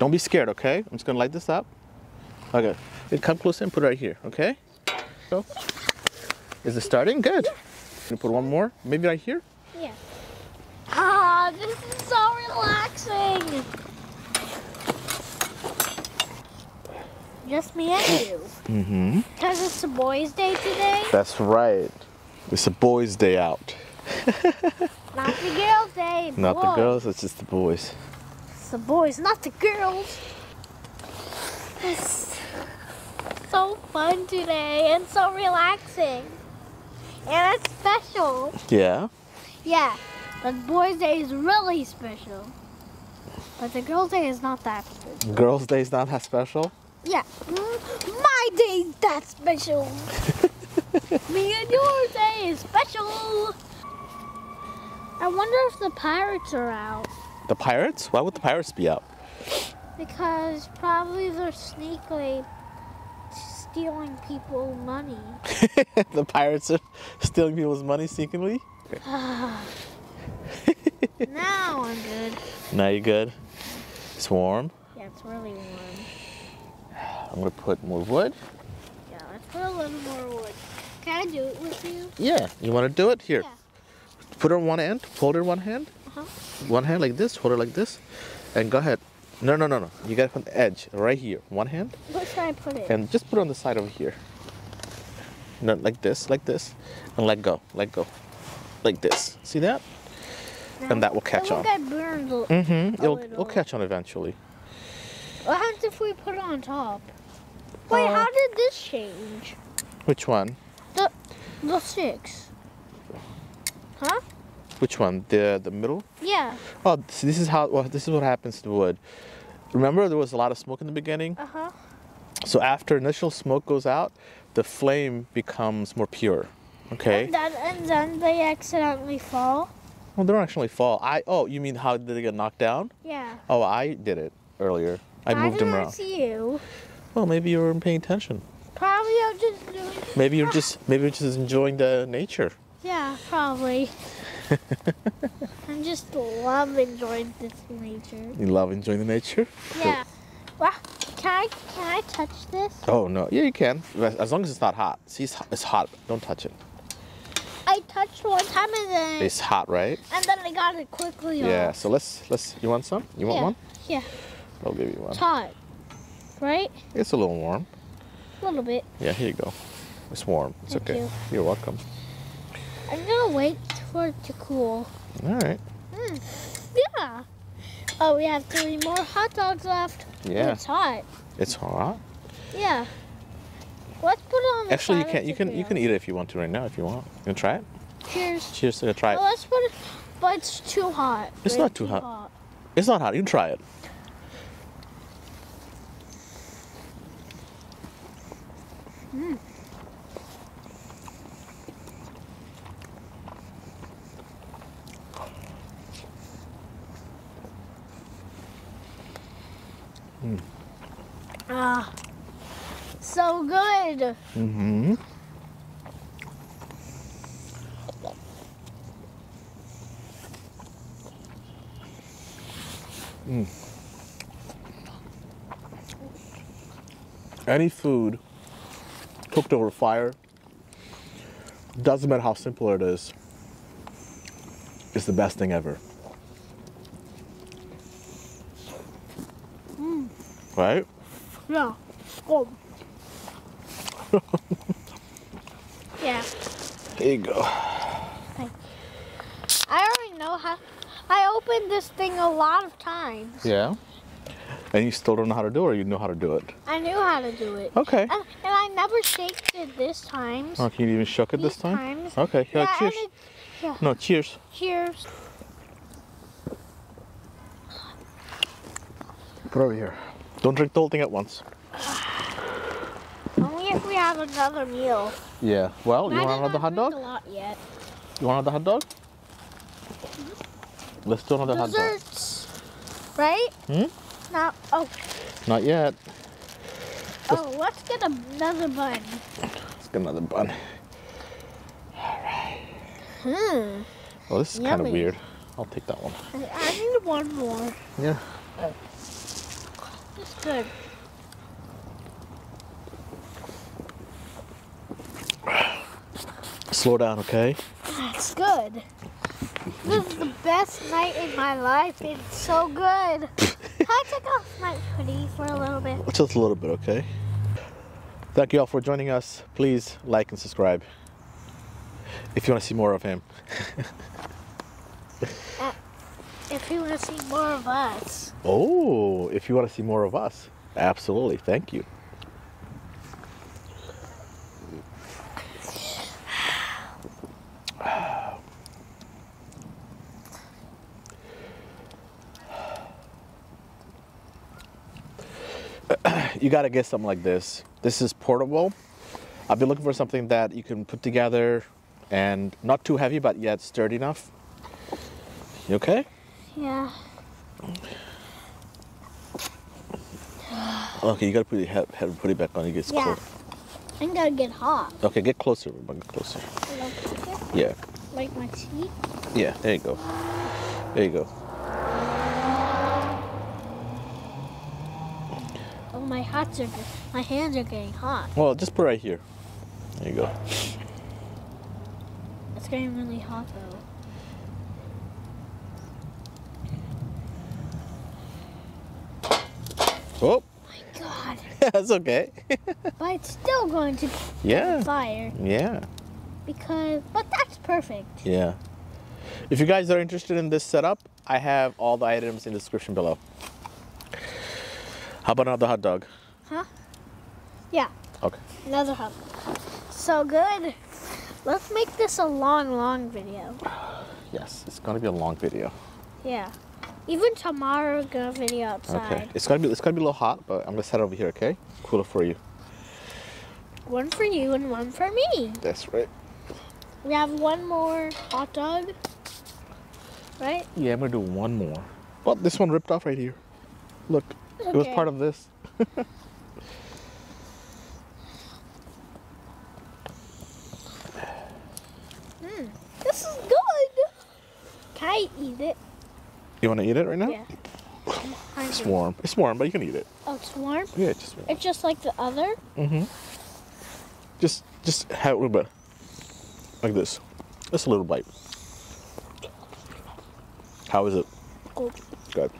Don't be scared, okay? I'm just gonna light this up. Okay. Then come closer and put it right here, okay? Go. Is it starting? Good. Can you put one more? Maybe right here? Yeah. Ah, this is so relaxing. Just me and you. Mm-hmm. Because it's a boys' day today, That's right. It's a boys' day out. not the girls' day. Not the girls, it's just the boys. The boys, not the girls. It's so fun today and so relaxing. And it's special. Yeah? Yeah, the boys' day is really special. But the girls' day is not that special. Girls' Day is not that special? Yeah, my day's that special. Me and your day is special. I wonder if the pirates are out. The pirates? Why would the pirates be out? Because probably they're sneakily stealing people money. the pirates are stealing people's money secretly? Ah. now I'm good. Now you're good. It's warm. Yeah, it's really warm. I'm gonna put more wood. Yeah, let's put a little more wood. Can I do it with you? Yeah. You wanna do it? Here. Yeah. Put it on one hand, hold it in one hand. Uh-huh. One hand like this, hold it like this. And go ahead. No, no, no, no. You gotta put the edge right here. One hand. Where should I put it? And just put it on the side over here. No, like this, like this. And let go, let go. Like this. See that? and that will catch on. get burned. a- Mm-hmm. It'll, it'll catch on eventually. What happens if we put it on top? Wait, Uh, how did this change? Which one? The The six. Huh? Which one? The the middle? Yeah. Oh, so this is how. Well, this is what happens to wood. Remember, there was a lot of smoke in the beginning. Uh huh. So after initial smoke goes out, the flame becomes more pure. Okay. And then, and then they accidentally fall. Well, they don't actually fall. I. Oh, you mean how did they get knocked down? Yeah. Oh, I did it earlier. I Why moved them I around. see you? Well, maybe you weren't paying attention. Probably I'm just doing. Maybe you're just maybe you're just enjoying the nature. Yeah, probably. I'm just love enjoying this nature. You love enjoying the nature. Yeah. Well, can I can I touch this? Oh no, yeah, you can, as long as it's not hot. See, it's hot. It's hot. Don't touch it. I touched one time and then It's hot, right? and then I got it quickly Yeah. off. So let's let's. You want some? You want Yeah. one? Yeah. I'll give you one. It's hot, right? It's a little warm. A little bit. Yeah, here you go. It's warm. It's Thank okay. you. You're welcome. I'm gonna wait for it to cool. All right. Hmm. Yeah. Oh, we have three more hot dogs left. Yeah. It's hot. It's hot. Yeah. Let's put it on the Actually, you can you can you can eat it if you want to right now. If you want, you can try it. Cheers. Cheers. To try it. Oh, let's put it, but it's too hot. It's Way not too hot. It's not hot. You can try it. Ah, so good. Mm-hmm. Mm. Any food cooked over fire, doesn't matter how simple it is, is the best thing ever. Right? Yeah. Oh. yeah. There you go. I already know how. I opened this thing a lot of times. Yeah. And you still don't know how to do it, or you know how to do it? I knew how to do it. Okay. And, and I never shaked it this time. Oh, can you even shook it this time? times. Okay. Yeah, Yeah, cheers. it- yeah. No, cheers. Cheers. Put over here. Don't drink the whole thing at once. Only if we have another meal. Yeah. Well, you want another hot dog? A lot yet. You want another hot dog? Let's do another hot dog. Desserts. Right? Hmm? Now, oh, Not yet. oh, let's get another bun. Let's get another bun. Alright. Hmm. Oh, this is kind of weird. I'll take that one. I, I need one more. Yeah. It's good. Slow down, okay? It's good. This is the best night in my life. It's so good. Can I take off my hoodie for a little bit? Just a little bit, okay? Thank you all for joining us. Please like and subscribe if you want to see more of him. Uh, If you want to see more of us. Oh, if you want to see more of us, absolutely. Thank you. you got to get something like this. This is portable. I've been looking for something that you can put together and not too heavy, but yet sturdy enough. You okay? Yeah. Oh, okay, you gotta put your head, head put it back on. It gets Yeah. cold. I'm gonna get hot. Okay, get closer. Get closer. Like, Yeah, like my teeth. yeah. There you go. There you go. Oh, my hats are. My hands are getting hot. Well, just put it right here. There you go. It's getting really hot though. Oh, My God. that's okay. But it's still going to Yeah, fire yeah, because. But that's perfect. yeah. If you guys are interested in this setup, I have all the items in the description below. How about another hot dog? Huh? Yeah. Okay. Another hot. So good. Let's make this a long, long video. Yes, it's gonna be a long video. Yeah. Even tomorrow, we're gonna video outside. Okay. It's gonna be it's gonna be a little hot, but I'm gonna set it over here. Okay. Cooler for you. One for you and one for me. That's right. We have one more hot dog. Right? Yeah, I'm gonna do one more. Well, this one ripped off right here. Look, it was part of this. Hmm, this is good. Can I eat it? You wanna eat it right now? Yeah. It's warm. It's warm, but you can eat it. Oh, it's warm. Yeah, it's just warm. It's just like the other. Mm-hmm. Just just have a little bit. Like this. Just a little bite. How is it? Good. Good.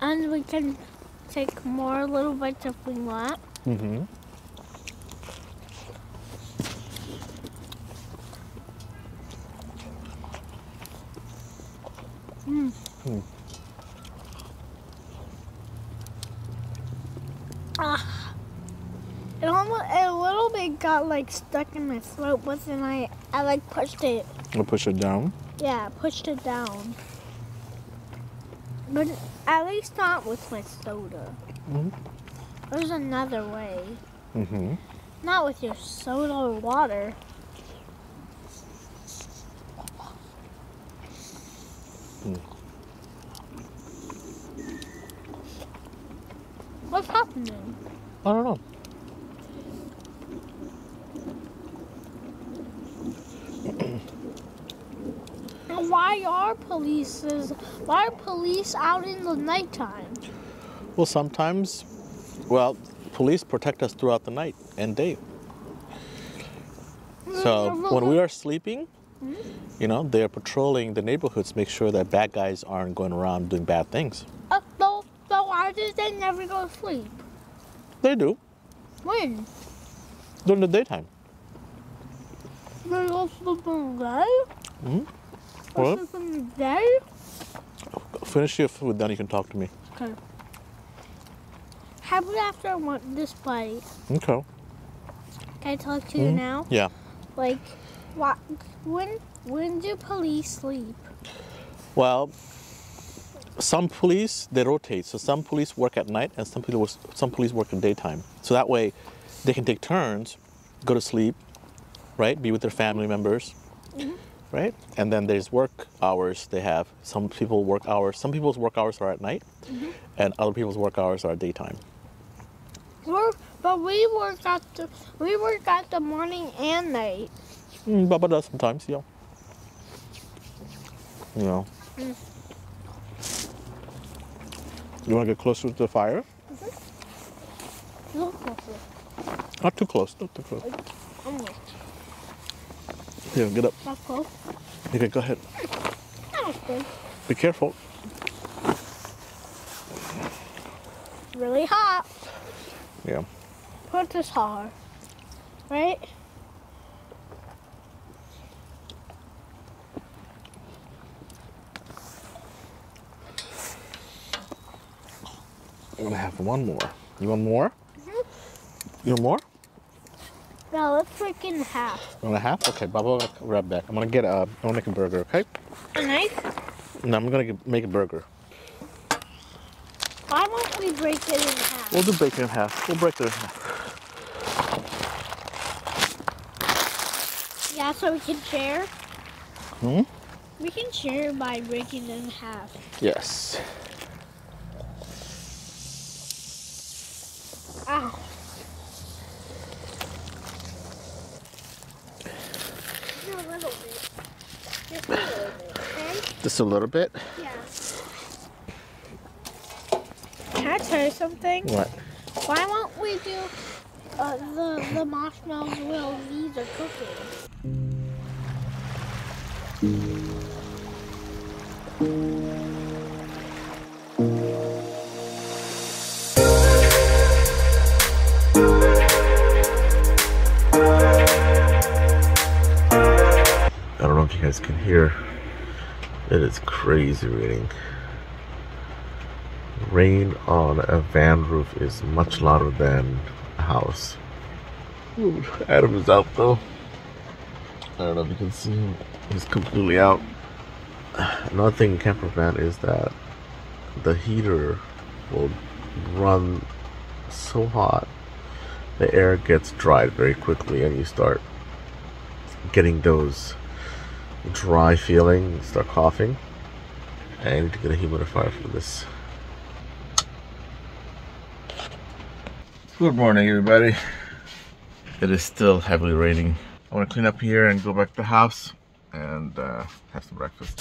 And we can take more little bites if we want. Mm-hmm. Ah. It almost a little bit got like stuck in my throat, then I I like pushed it. I'll push it down. Yeah, pushed it down. But at least not with my soda. Mhm. There's another way. Mm-hmm. Not with your soda or water. Hmm. What's happening? I don't know. Why are police why are police out in the nighttime? Well, sometimes, well, police protect us throughout the night and day. So when we are sleeping, you know, they're patrolling the neighborhoods, make sure that bad guys aren't going around doing bad things. Uh, so, so why did they never go to sleep? They do When? during the daytime. They go sleep in the day? Mhm. What? sleep in the day? Finish your food, then you can talk to me. Okay. How about after I want this bite? Okay. Can I talk to you Mhm. now? Yeah. Like, what? When when do police sleep? Well, some police they rotate. So some police work at night, and some people some police work in daytime. So that way, they can take turns, go to sleep, right? Be with their family members, right? And then there's work hours they have. Some people work hours. Some people's work hours are at night, mm-hmm. and other people's work hours are daytime. We're, but we work at the we work at the morning and night. Mm, Baba does uh, sometimes, yeah. You know. Mm. You want to get closer to the fire? Mm-hmm. Look closer. Not too close. Not too close. Here, get up. That's close. Okay, go ahead. That was good. Be careful. Really hot. Yeah. Put this hard. Right? I'm gonna have one more. You want more? Mhm. You want more? Now let's break it in half. You want a half? Okay, Baba, I'll grab back. I'm gonna get a. I'm gonna make a burger. Okay. A knife? No, I'm gonna get, make a burger. Why won't we break it in half? We'll do bacon in half. We'll break it in half. Yeah, so we can share. Hmm. We can share by breaking it in half. Yes. Ow. Just a little bit. Just a little bit, okay? Just a little bit. Yeah. Can I tell you something? What? Why won't we do uh, the the marshmallows while these are cooking? Guys can hear. It is crazy raining. Rain on a van roof is much louder than a house. Ooh, Adam is out though. I don't know if you can see him. He's completely out. Another thing in camper van is that the heater will run so hot the air gets dried very quickly and you start getting those dry feeling, start coughing. I need to get a humidifier for this. Good morning, everybody. It is still heavily raining. I want to clean up here and go back to the house and uh, have some breakfast.